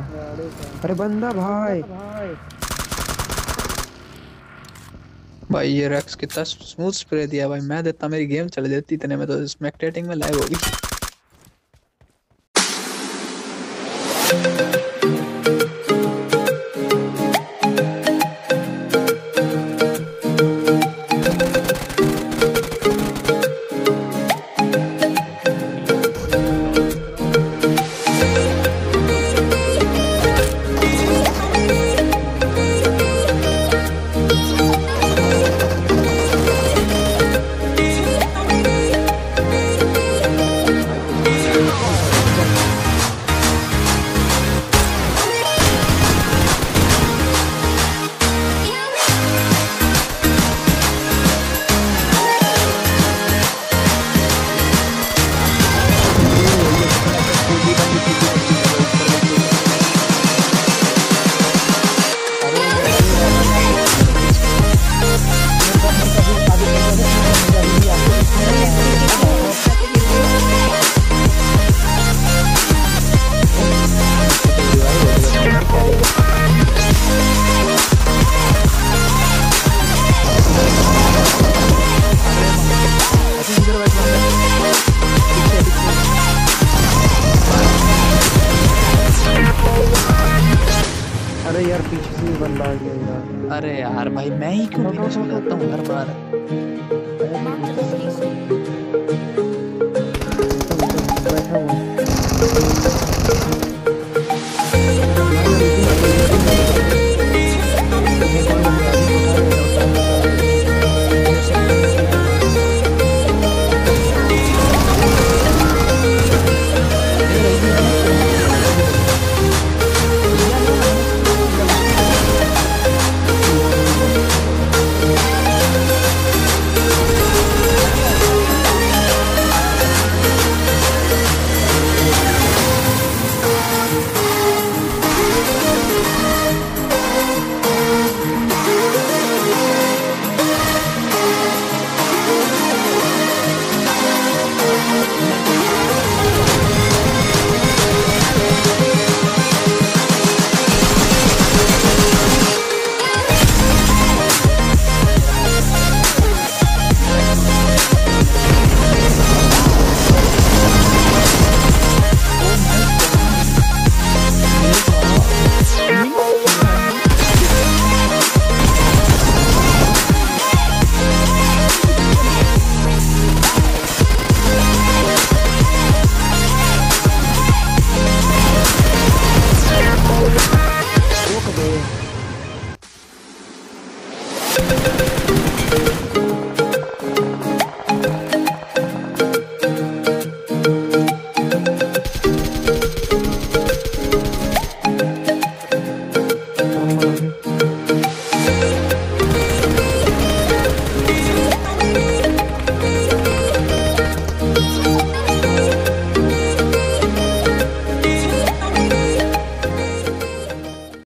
अरे बंदा भाई। भाई, ये रैक्स कितना स्मूथ स्प्रे दिया भाई। मैं देता, मेरी गेम चल जाती, इतने में तो स्पेक्टेटिंग में लाइव होगी। अरे यार भाई मैं ही क्यों नहीं घुस जाता हूँ हर बार।